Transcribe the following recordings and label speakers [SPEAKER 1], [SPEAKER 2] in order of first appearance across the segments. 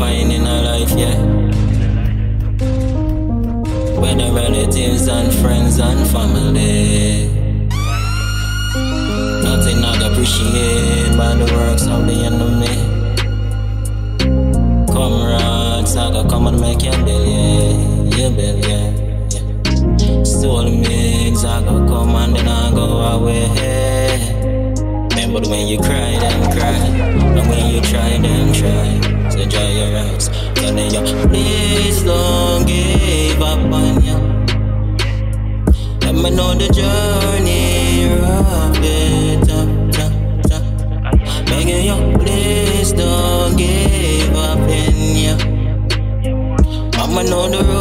[SPEAKER 1] find in a life, yeah. Whether relatives and friends and family. Nothing I appreciate by the works of the enemy. Comrades, I gotta come and make you bill, yeah. Bill, yeah. yeah. Soul mix, I gotta come and then I go away. Remember when you cry, then cry. And when you try, then try. Dry your eyes. Telling you, please don't give up on you. Let me know the journey rough, yeah, tough, tough, tough. Begging you, please don't give up in you. I'ma know the road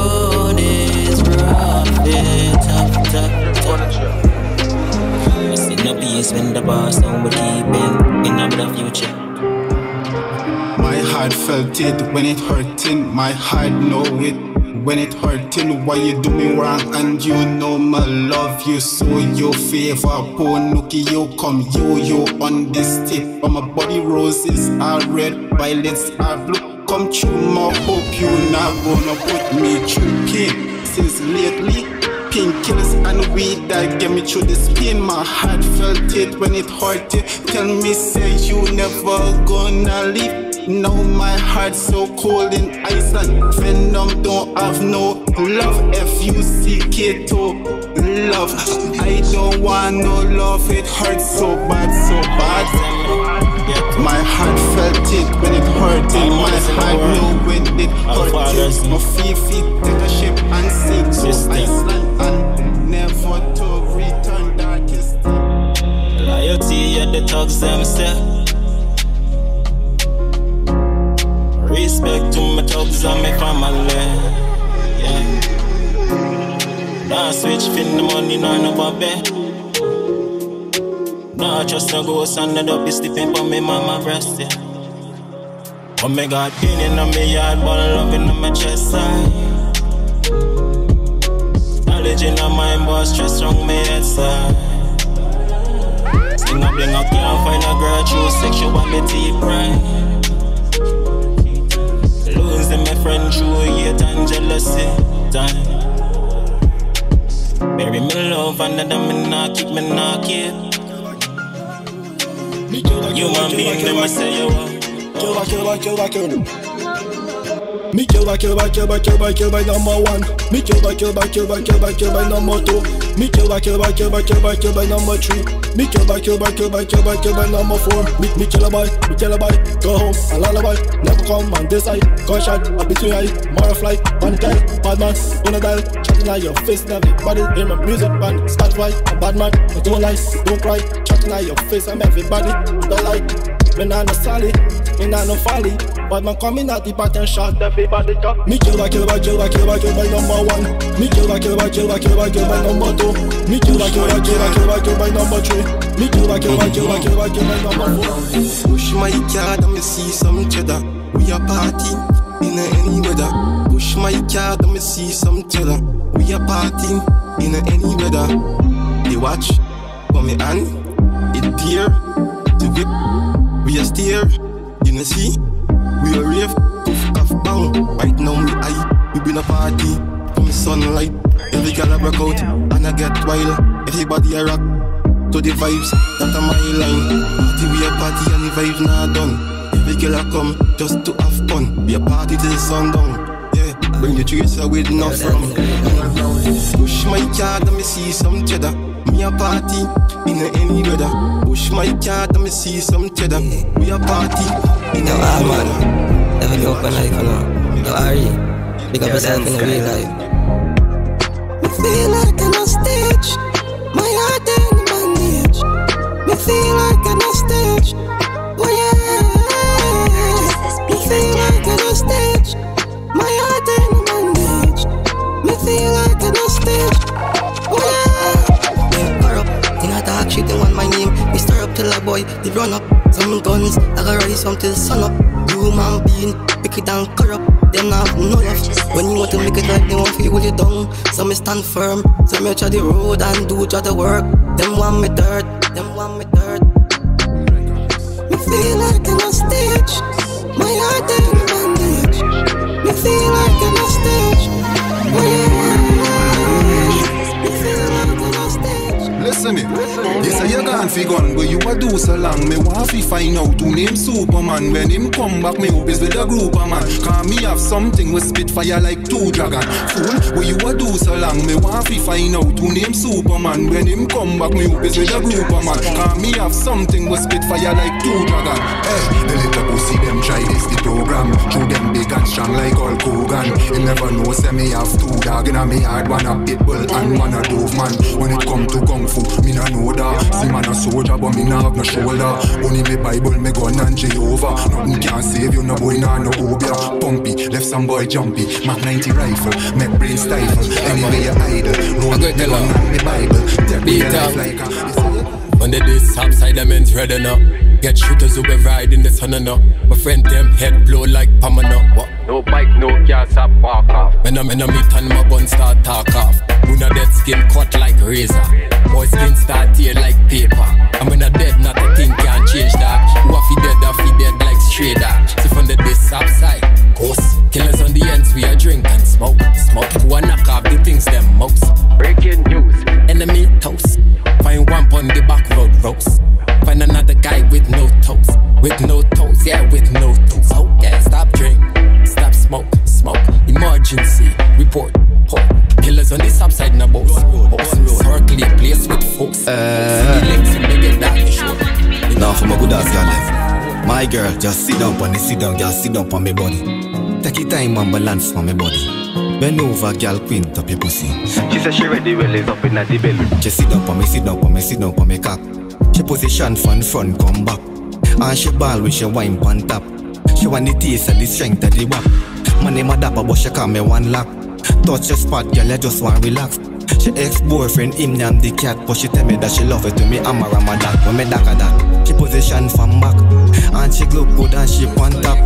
[SPEAKER 2] heart felt it when it hurting. My heart know it when it hurting. Why you do me wrong and you know my love you so your favor. Poor nookie, you come yo yo on this tip. But my body roses are red, violets are blue. Come true, my hope you not gonna put me through pain. Since lately, painkillers and weed that get me through this pain. My heart felt it when it hurted. Tell me, say you never gonna leave. Now my heart so cold in Iceland. Venom don't have no love. F U C K to love. I don't want no love. It hurts so bad, so bad. My heart felt it when it hurt. In My heart knew when it hurted. My feet feet take a ship and sink to Iceland and never to return. Darkest.
[SPEAKER 1] Loyalty at the thugs them Respect to my thugs and my family. Yeah. Nah switch fin the money, nah no bobby. Nah trust no ghost and the dopey sleeping for me mama breast, yeah. Oh my God, pain in my yard, but love in my chest side. Knowledge in my mind, but stress strong my head side. Sing a bling, I can't find a girl through sexuality pride. Losing my friend through hate and jealousy time. Bury me love and then me not keep me not keep. Human being, them I say you are.
[SPEAKER 3] Kill kill kill by kill. Me kill by kill by kill by kill by kill by number one. Me kill by kill by kill by kill by kill by number two. Me kill by kill by kill by kill by kill by number three. Me kill by kill by kill by kill by kill by number four. Me me kill a boy, me kill a boy. Go home, a lullaby. Never come on this side. Gunshot, a between eye. More fly, one guy, bad man, gonna die. Chatting on your face, everybody. Hear my music, band, Spotify, a bad man. But don't lie, don't cry. Chatting on your face, I'm everybody. Don't lie. Me nah no solid, me nah no folly But man coming at the pattern shot, everybody drop Me kill by kill by kill by kill by kill by number one Me kill by kill by kill by kill by kill by number two Me kill by kill by kill by kill by kill by number three Me kill by kill by kill by kill by kill by number four
[SPEAKER 4] Push my card and me see some cheddar We a party in any weather. Push my card and me see some cheddar. We a party in any weather. They watch for me hand It dear to grip we are steer, you know see We are rave, puff, cuff, bang Right now me eye, we been a party From the sunlight, every girl a break out And I get wild, everybody a rock To the vibes, that a my line. Party we a party and the vibes not done Every girl a come, just to have fun We a party till sundown Yeah, bring the tracer with no from Push my card and me see some cheddar Me a party, in any weather Push my card and me see some cheddar We a party, in a
[SPEAKER 5] Yo,
[SPEAKER 4] any
[SPEAKER 5] ah,
[SPEAKER 4] weather
[SPEAKER 5] man. Never give up on life, you know. Yo, Ari, big up yourself in the real life.
[SPEAKER 6] Me feel like I'm on stage. My heart in bondage. Me feel like I'm on feel like I'm on stage. Oh yeah.
[SPEAKER 5] Them corrupt, in a talk shit, they want my name. Me stir up till a boy, they run up. Some guns, I gotta rise some till sun up. Human being, wicked and corrupt. Them not have no love. When you want to make it right, they want to hold you down. Some me stand firm, some me try the road and do just the work. Them want me dirt, them want me dirt.
[SPEAKER 6] Me feel like I'm on stage. My heart and bandage Me feel like in bondage.
[SPEAKER 7] Listen me, They say you gone fi gone, but you a do so long. Me want fi find out who name Superman. When him come back, me hope is with a group of man. Cause me have something with spitfire like two dragon. Fool, what you a do so long? Me want fi find out who name Superman. When him come back, me hope is with a group of man. Cause me have something with spitfire like two dragon. Hey, the little pussy them try this the program. Through them strong like Hulk Hogan. You never know, say me have two dog in me hard one a pit bull and one a dove man. When it come to kung fu, me nah know that. See man a soldier, but me nah have no shoulder. Only me Bible, me gun and Jehovah. Nothing can save you, no boy nah no obeah. Pumpy, left some boy jumpy. Mac 90 rifle, make brain stifle. Anyway you idle, roll me gun and me Bible. Take me life like a.
[SPEAKER 8] Under this upside, the men's ready enough. Get shooters who be riding the sun enough. My friend them head blow like Pamana. What? No bike, no car, stop park off. When I'm in a meet and my gun start talk off. Moon a dead skin cut like razor. Boy skin start tear like paper. I'm in a dead, not a thing can change that. Who a fi dead, a fi dead like straight that. So from the this upside, coast. Killers on the ends, we a drink and smoke.
[SPEAKER 9] Sit down, on me body. Take your time and balance on me body. Bend over, girl, queen, up your pussy.
[SPEAKER 10] She said she ready, well, it's up in the belly.
[SPEAKER 9] She sit down on me, sit down on me, sit down on me cock. She position front, front, come back. And she ball with she wine on top. She want the taste and the strength of the wap. My name a dapper, but she call me one lock. Touch your spot, girl, I just want relax. She ex-boyfriend, him name the cat But she tell me that she love it to me, I'm a ramadan When me daka that, she position from back And she look good and she on top.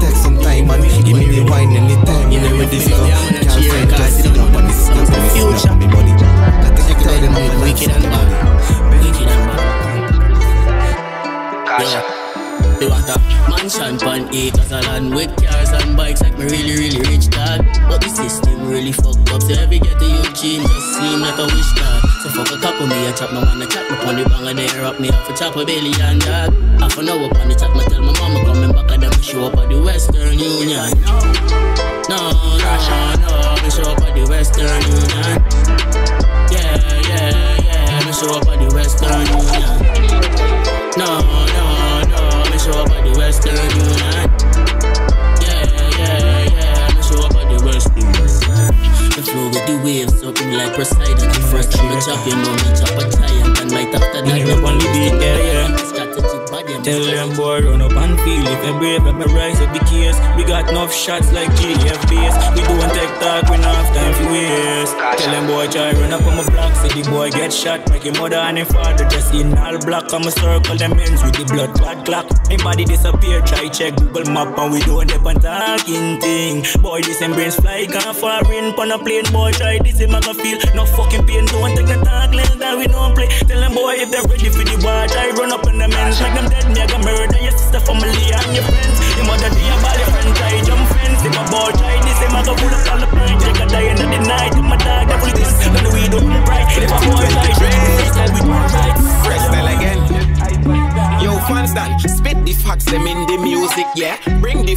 [SPEAKER 9] Take some time and give me the wine anytime You know ready to go Girlfriend, just sit down on this down on me, sit down on me body I take you to the night,
[SPEAKER 11] Wicked and bad. Wicked and bad. Yeah. They want a mansion pan acres of land with cars and bikes like me really, really rich dad. But the system really fucked up. So every get to you gene just seem like a wish dad. So fuck a couple me a chop, no wanna chat me on the bang and they up me off a chop a belly and dog. Half an hour on the chat, me tell my mama coming back and them show up at the Western Union. No, no, no, me show up at the Western Union. Yeah, yeah, yeah, me show up at the Western Union. Something like me chop, you know me chop a giant, and right after that,
[SPEAKER 12] Me
[SPEAKER 11] me
[SPEAKER 12] up on the beat, yeah, yeah.
[SPEAKER 11] Strategy body, I'm
[SPEAKER 12] Tell them boy run up and feel If you brave let me rise up the case. We got enough shots like GF base. We don't take talk, we not have time for waste. Tell them boy try run up on my block. See the boy get shot Make him mother and him father Just in all black. I'm a circle them ends with the blood clot clock. Him body disappear Try check Google map and we don't dep on talking thing. Boy this him brains fly Gone foreign Pon a plane boy try this him I can feel. No fucking pain Don't take the talk Less that we don't play. Tell them boy if they're ready for the war Try run up men's Make them dead me I got murder your sister family and your friends. Your mother do your body friend Try jump fence If my boy try this him I go pull up all the pine Take a die end of the night my dog devil this. Then we do it right If my boy Then we do right
[SPEAKER 13] Freestyle again. Yo, constant, spit the facts them in the music, yeah.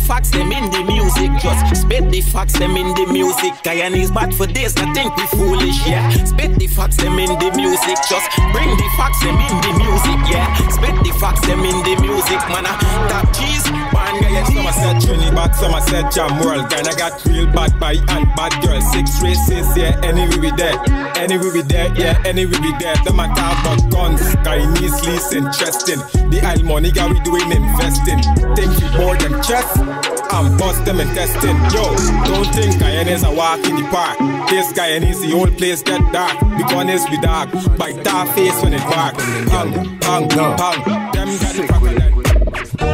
[SPEAKER 13] Facts them in the music, just spit the facts them in the music. Guyanese bad for this, I think we foolish, yeah. Spit the facts them in the music, just bring the facts them in the music, yeah. Spit the facts them in the music, man. Top cheese, one
[SPEAKER 14] Yes, some said Trinidad, some said Jam World. Kinda got real bad boy and bad girl. Six races, yeah, anyway we there. Anyway we be there, yeah, anyway we there. Them a talk about guns, Chinese lease interesting. The oil money guy we doing investing. Think we board them chest and bust them intestine. Yo, don't think Guyanese a walk in the park. This Guyanese the whole place get dark. The gun is we dark. Bite that face when it bark. Bang, bang, bang. Them got the crocodile.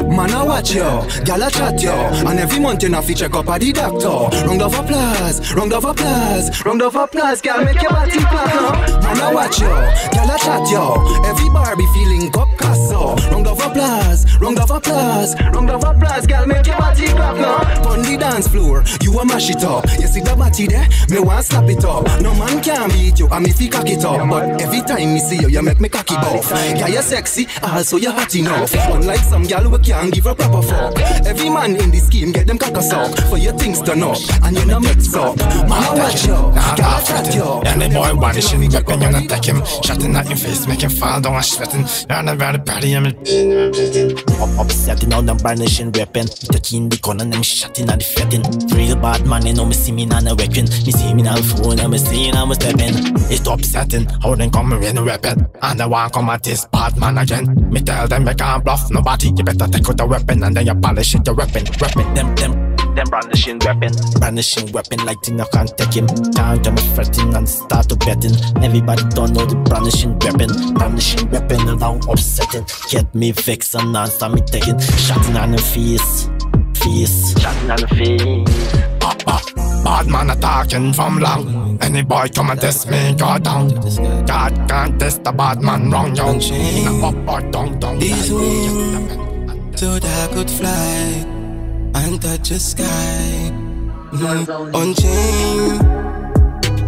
[SPEAKER 7] Man, I watch you, gal a chat you, and every month you know fi check up at the doctor. Round of applause, round of applause, round of applause, gal make your body clap. Man, I watch you, gal a chat you, every bar be feeling cup Picasso. Round of applause, round of applause, round of applause, girl, make your body clap now. On the dance floor, you a mash it up. You see the body there, me want slap it up. No man can beat you, and me fi cock it up. But every time me see you, you make me cocky buff. Yeah, you sexy, also you hot enough. Unlike some girl we can't give a proper fuck. Every man in the scheme get them cock a suck. For your things turn up, and you no mix up. Mama watch you, girl chat you.
[SPEAKER 15] And the boy body shit, weapon, you're not take him. Shutting at your face, make him fall down, sweating. You're not very party, I'm
[SPEAKER 16] Up, upsetting all them brandishing weapon. Taking the corner and them shutting at the fretting. Real bad man, you know me see me not a weapon. Me see me now phone, I'm seeing I'm stepping. It's upsetting how they come in a weapon. And I want come at this bad man again. Me tell them I can't bluff nobody. You better take out the weapon and then you polish it, your weapon. Weapon, them, them. Them brandishing weapon, brandishing weapon like thing I can't take him. Can't tell me fretting and start to betting. Everybody don't know the brandishing weapon, brandishing weapon and now upsetting. Get me vexed and answer me taking. Shotting on the face, face, shotting on the face.
[SPEAKER 15] Bad man attacking from long. Any boy come and test me, go down. God can't test the bad man wrong, yo. Up or down, down.
[SPEAKER 5] These wings, so that I could fly and touch the sky. Mm. Unchain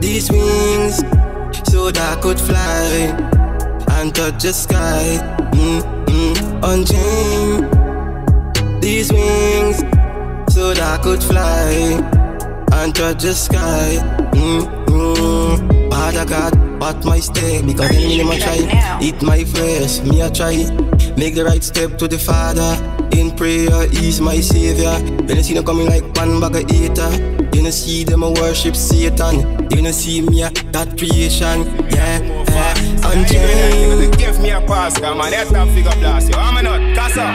[SPEAKER 5] these wings, so that I could fly and touch the sky. Mm, mm. Unchain these wings, so that I could fly and touch the sky. Mm-hmm. Bad I got, but my stay because me me try. Eat my flesh. me I try. Make the right step to the Father. In prayer, He's my Savior. You don't see them coming like one bag of eater. You don't see them worship Satan. You don't see me a that creation. Yeah, yeah. Unchained.
[SPEAKER 17] Give me a pass, come on, let that figure blast you. I'm a nut, casa.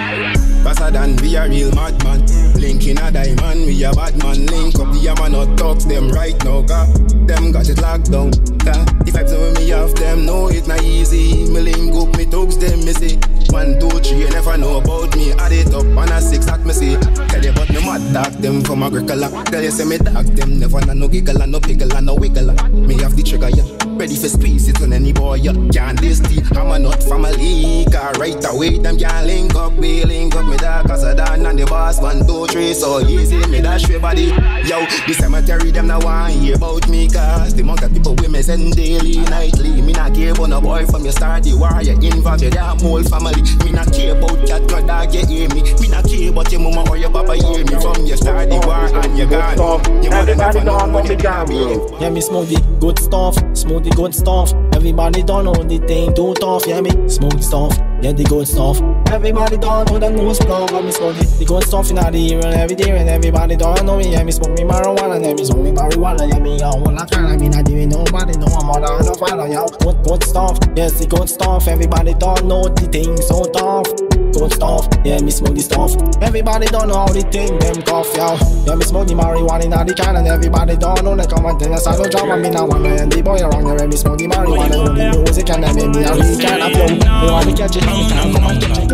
[SPEAKER 17] Faster than be a real madman. Link in a diamond, we a bad man. Link up the yama not talks them right now, got them got it locked down. The vibes over me off them, know it not easy. Me link up, me talks them, me say. One, two, three, you never know about me. Add it up on a six act, me say. Tell you about me mad dark them from a grickle. Tell you say me dark them, never na no giggle and no piggle and no wiggle. Me have the trigger, yeah. Ready for squeeze it on any boy, yeah. Can't this tea, I'm a not family. Car right away, them can't link up, we link up me dog, cause I done and the boss. One, two, three, so easy, me dash your body. Yo, the cemetery, them now want hear about me, cause the amount people we me send daily, nightly. Me not care about no boy from your start, the war, you involve your damn whole family. Me not care about cat, no dog, you hear me. Me not care about your mama or your papa, hear me. From your start, the war, and you gone. Your mother never know what you can be.
[SPEAKER 16] Yeah, me smoke the good stuff, smoke the good stuff. Everybody don't know the thing too tough, yeah me smoke stuff, yeah the good stuff. Everybody don't know the new stuff, but me smoke the, good stuff in the year and every day, and everybody don't know me, yeah me smoke me marijuana, yeah me smoke me marijuana, yeah me young one I can't, I mean I doing nobody know I'm all on the father, yeah. Good good stuff, yes the good stuff. Everybody don't know the thing so tough. Good stuff, yeah me smoke the stuff. Everybody don't know how the thing them tough, yeah. Yeah me smoke the marijuana in the can, and everybody don't know they come and tell us I don't drama, me now one and the boy around here, me smoke the marijuana, know the music and I make me a kind of flow. Want to catch it, me can't come and catch it.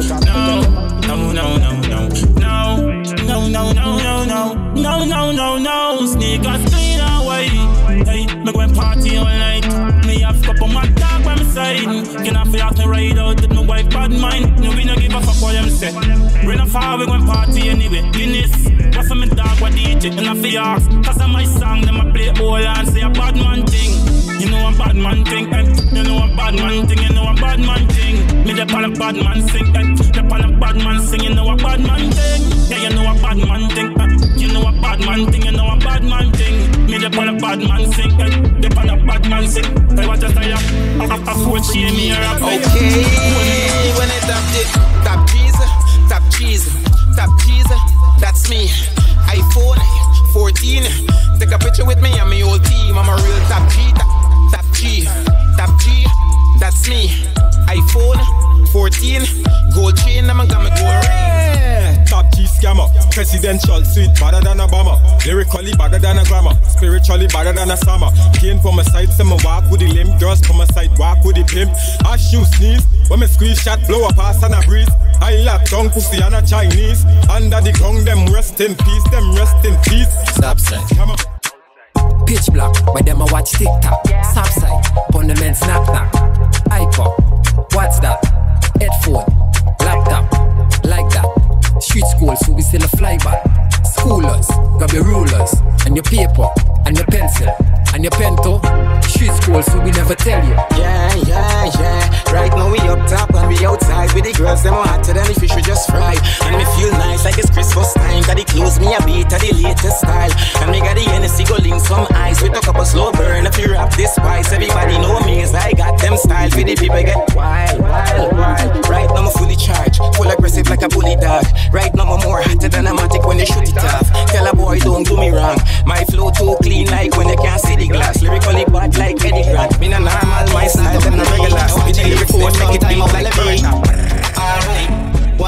[SPEAKER 18] No, no, no, no, no, no, no, no, no, no, no, no, no, no. Sneakers clean away. Hey, me going party all night. Me have couple my dog by my side. Can I feel to ride out with my wife bad mind? No, we no give a fuck what them say. Bring a fire, we going party anyway. Guinness, what for me dog what DJ and I feel ask. Cause of my song, them I play all and say a bad man thing. You know I'm bad man thing, eh? You know I'm bad man thing, you know I'm bad man thing. Me the pan a bad man sing, eh? The pan a bad man sing, you know a bad man thing. Yeah, you know a bad man thing, eh? You know a bad man thing, you know a bad man thing. Me the pan a bad man sing, eh? The pan a bad man sing. I want to say ya, I afford she me a rap.
[SPEAKER 13] Okay, when it tap
[SPEAKER 17] cap grise presidential suite, better than Obama. Lyrically, better than a grammar. Spiritually, better than a summer. Came from my side, some walk with the limb. Girls from my side, walk with the pimp. I shoot sneeze, when me squeeze shot, blow a pass and a breeze. I lock tongue, pussy and a Chinese. Under the ground, them rest in peace, them rest in peace.
[SPEAKER 16] Stop sign.
[SPEAKER 17] Come on.
[SPEAKER 8] Pitch black, by them I watch TikTok. Stop sign, on the men snap knock. iPod, what's that? Headphone, School, so we still a fly back. Schoolers, grab your rulers and your paper and your pencil and your pen too. Street school, so we never tell you.
[SPEAKER 19] Yeah, yeah, yeah. Right now we up top and we outside with the girls. Them hotter than the fish we just fry. And me feel nice like it's Christmas time. Got the clothes me a beat of the latest style. And me got the Hennessy go link some ice with a couple slow burn. If you rap this spice, everybody know me as I got them style. For the people get wild, like a bully dog. Right now I'm more hotter than a matic when they shoot it off. Tell a boy don't do me wrong. My flow too clean like when you can't see the glass. Lyrically bad like Eddie Grant. Me no normal, my style them no regular. Me the lyric force make it beat like Alright.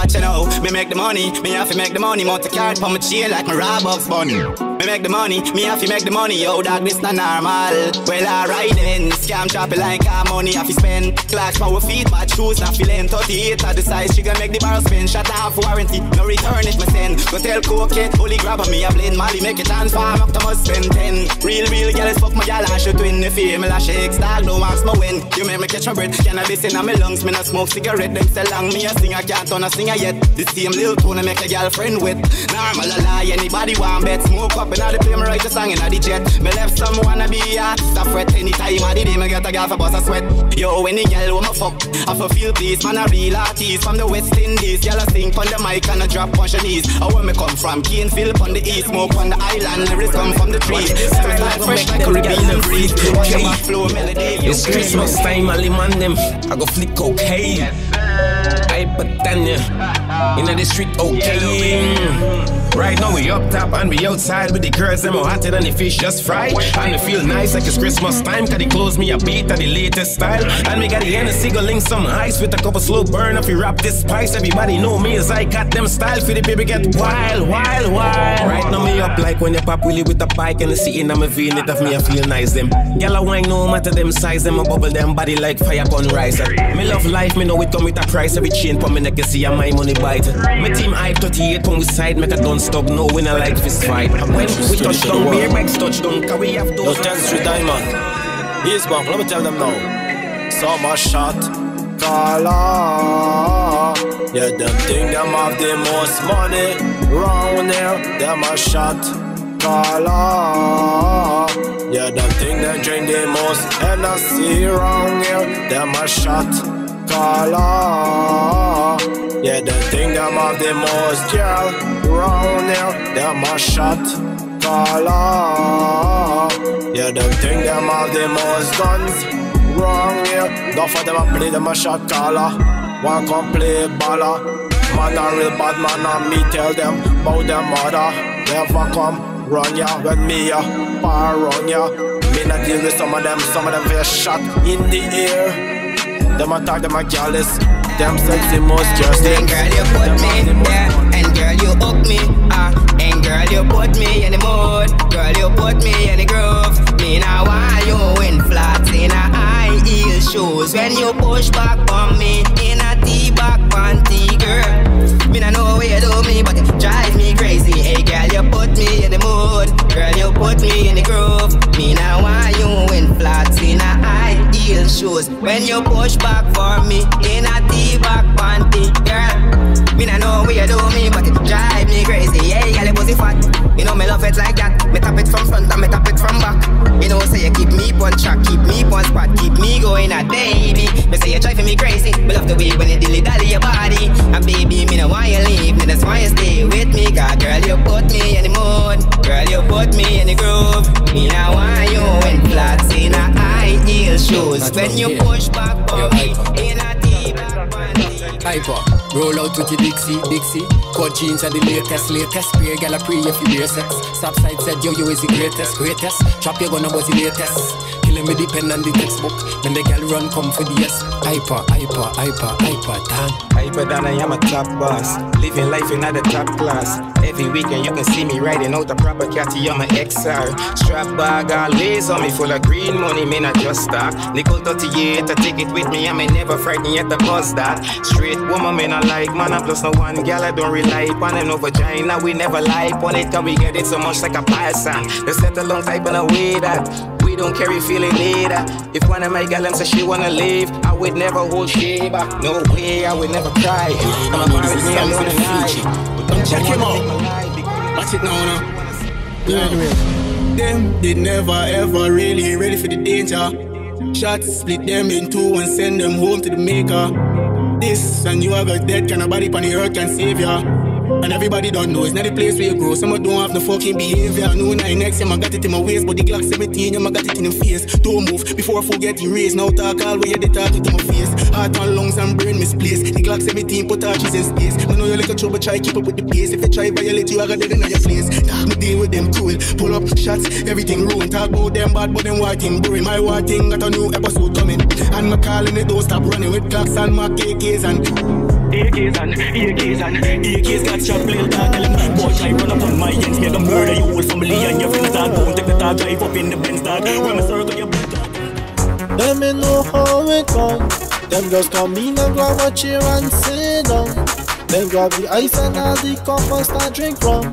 [SPEAKER 19] Watch it now, me make the money, me have to make the money, mount the card for my chain like my Robux bunny. Me make the money, me have to make the money, yo dog, this not normal. Well alright then, scam chopping like car money, have to spend. Clash power feet, bad shoes, not feeling 38 at the size, she gonna make the bar spin. Shut off warranty, no return if me send. Go tell cocaine, holy grab on me, I blend Molly, make it transform up to must spend 10. Real, real girls fuck my gal and she twin, the female I shake, dog, no marks my win. You make me catch my breath, cannabis in my lungs, me not smoke cigarette, them sell long, me a sing, I can't turn a singer yet. The same little tune I make a girlfriend with. Normal a lie, anybody want bet. Smoke up and the play me write a song in the jet. Me left some wanna be artist, I fret anytime I did me get a girl for bust a sweat. Yo, any girl want me fuck, I fulfill feel peace, man a real artist from the West Indies. Girl I sing on the mic and I drop on your knees. I where me come from, Canfield on the east, smoke on the island, lyrics come from the tree. Spirit like fresh like Caribbean and breeze. Watch your back flow melody.
[SPEAKER 13] It's Christmas time, I man them. I go flick cocaine. Hypertania. In the street, okay. Right now we up top and we outside with the girls, them more hotter than the fish just fried. And we feel nice like it's Christmas time, cause the clothes me a beat of the latest style. And we got the Hennessy go link some ice with a couple slow burn. If you wrap this spice, everybody know me as I got them style. For the baby get wild, wild, wild. Right now me up like when you pop Willie with a bike and the sitting I'm a vein it of me I feel nice them. Gyal a wine no matter them size, them a bubble them body like fire on rice. Me love life, me know it come with a price. Every chain for me neck see my money bite. My team hype 38 on we side, make a don't stop, no win a like fist fight. When we touch down, beer bikes touch down, cause we have those.
[SPEAKER 20] No 10th Street Diamond. He's back, let me tell them now. Summer shot, color. Yeah, them think them have the most money round here. Them a shot, color. Yeah, them think they drink the most Hennessy round here. Them a shot, color. Yeah, them think them have the most girl round here. Them a shot, color. Yeah, them think them have the most guns wrong here. Don't for them a play them a shot caller. One come play baller. Man a real bad man and me tell them about them mother. Never come run ya when me ya par run ya. Me not deal with some of them, some of them feel shot in the air. Them attack them a careless. Them sexy most just
[SPEAKER 19] And girl, you put me, yeah. And girl, you hook me, ah. And girl, you put me in the mood. Girl, you put me in the groove. Me now want you in flats in a high heel shoes. When you push back on me in a T-back panty, girl. Me not know where you do me, but it drive me crazy. Hey, girl, you put me in the mood. Girl, you put me in the groove. Me now want you in flats in a shoes. When you push back for me in a T-back panty, girl. Me not know where you do me, but it drive me crazy. Yeah, girl, your pussy fat. You know me love it like that. Me tap it from front and me tap it from back. You know say you keep me on track, keep me on spot, keep me going at baby. Me say you driving me crazy. Me love the way when you dilly dally your body. And baby, me no why you leave, me that's why you stay with me. God, girl, you put me in the mood. Girl, you put me in the groove. Me now why you in flats in a high heel shoes. When you push back for me in a
[SPEAKER 8] Hyper, roll out with the Dixie, Dixie. Cut jeans are the latest, latest. Spray gal a pre if you wear sex. Stop side said yo yo is the greatest, greatest. Drop your gun was the latest. Killing me depend on the textbook. When the gal run come for the yes. Hyper, hyper, hyper, hyper, damn.
[SPEAKER 19] Hyper than I am a top boss. Living life in the top class. Every weekend you can see me riding out a proper catty on my XR. Strap bag always on me full of green money, man, I just stock. Nickel 38, I take it with me, I may never frighten yet the buzz that. Straight woman, me I like man, I plus no one gal, I don't rely upon them no vagina. We never lie on it, cause we get it so much like a python. They set a long type in a way that we don't carry feeling later. If one of my gallons says she wanna leave, I would never hold shit back. No way, I would never cry. I'm a party, me alone I. Check him out. Watch it now, now. Yeah. Them did never ever really ready for the danger. Shots split them in two and send them home to the maker. This and you are got dead kind of body on the earth can save ya. And everybody don't know it's not the place where you grow. Some don't have no fucking behavior. No nine next time I got it in my waist, but the Glock 17, yeah, I got it in the face. Don't move before I forget erase. Now talk all way they talk it in my face. Heart and lungs and brain misplaced. The Glock 17 put arches in space. I know you like a trouble, try keep up with the pace. If you try violate you, I got dead in your place. Nah, me deal with them cool. Pull up shots, everything ruined. Talk about them bad, but them white thing boring. My white thing got a new episode coming. And my calling it don't stop running with clocks and my KKs and
[SPEAKER 12] AKs and AKs and AKs got shot play dog Tell him boy try run up on my ends. Me a murder you whole family and your friends dog Don't take the dog drive up in the Benz dog. When me circle your blood dog.
[SPEAKER 16] Them me know how it come. Them just come in and grab a chair and sit down. Then grab the ice and all the cup and start drink rum.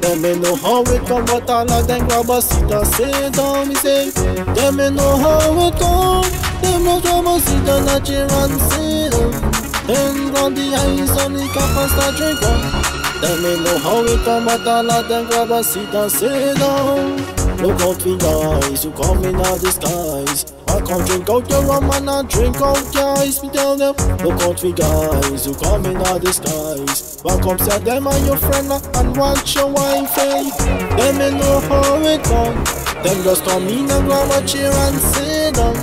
[SPEAKER 16] Them me know how it come but all of them grab a seat and sit down Me say. Them me know how it come. Them just grab a seat and a chair and sit down then grab the ice and the cup and start drink rum Then me know how it come but all of them grab a seat and sit down Look out for guys who come in all disguise I come drink out your rum and I drink out ice Me tell them Look out for guys who come in all disguise Welcome say them and your friend and watch your wife eh? Them me know how it come Them just come in and grab a chair and sit down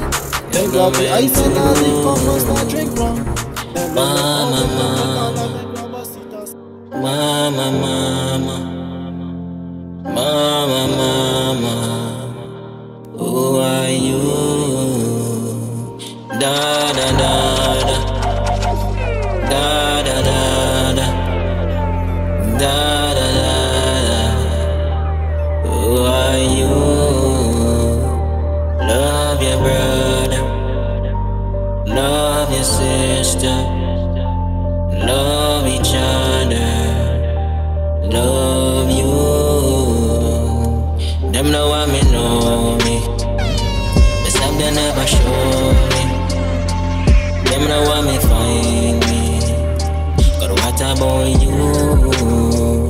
[SPEAKER 16] Then grab the ice and all the cup and start drink rum
[SPEAKER 1] Mama, mama, mama, mama, mama, mama, who are you? Da da da da, da da da da, da da da da. Who are you? Love your brother, love your sister. Love each other, love you. Them know me know me, but some they never show me. Them know me find me, but what about you?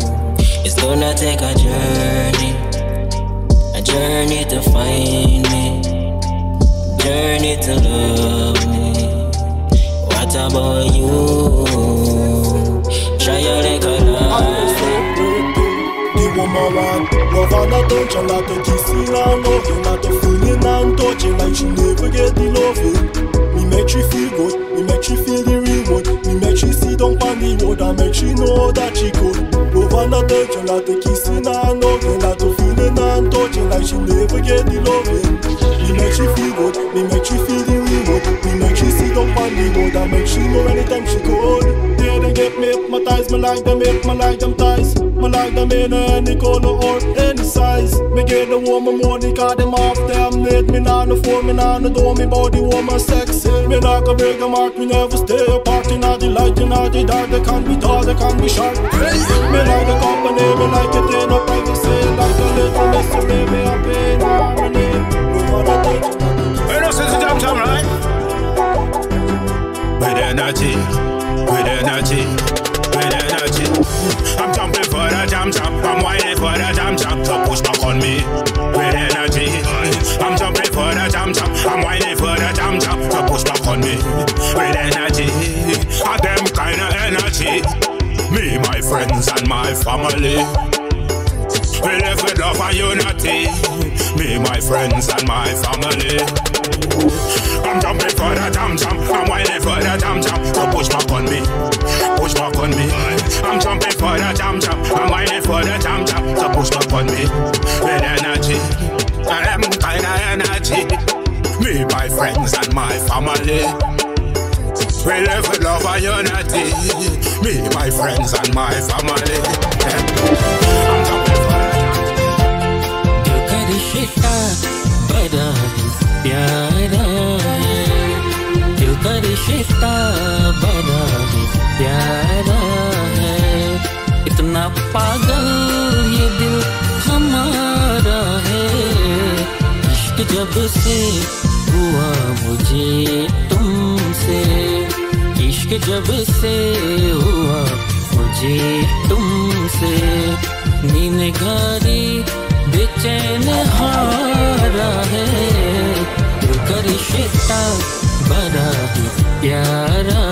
[SPEAKER 1] It's gonna take a journey, a journey to find me, journey to love about you? Try your
[SPEAKER 3] woman love and a touch A kissing and loving A lot of feeling and touching Like she never get the loving eh? Me make she feel good Me make she feel the one Me make she sit down on the road And make she know that she me hypnotized Me like them hyp, me like them ties Me like them in any color or any size. Me get the woman money cause them off them need Me nah no phone, me nah no door Me body woman sexy. Me not a break them heart Me never stay apart. In all the light, in all the dark They can be tall, they can be short Me like the company Me like it in a privacy. Like a little mystery Me happy in harmony No other touch
[SPEAKER 13] You know, since the jam jam, right? With energy, with energy, with energy. I'm jumping for the jam jam, I'm whining for the jam jam. So push back on me with energy. I'm jumping for the jam jam, I'm whining for the jam jam. So push back on me with energy. I them kind of energy. Me, my friends, and my family. We live with love and unity. Me, my friends, and my family. I'm jumping for the jam jam. I'm whining for the jam jam. So push back on me, push back on me. I'm jumping for the jam jam. I'm whining for the jam jam. So push back on me with energy. I am kind of energy. Me, my friends, and my family. We live with love and unity. Me, my friends, and my family.
[SPEAKER 1] से हुआ मुझे तुमसे। इश्क जब से हुआ
[SPEAKER 21] मुझे तुमसे। नींद घरी बेचैन हारा है। दिल का रिश्ता बड़ा ही प्यारा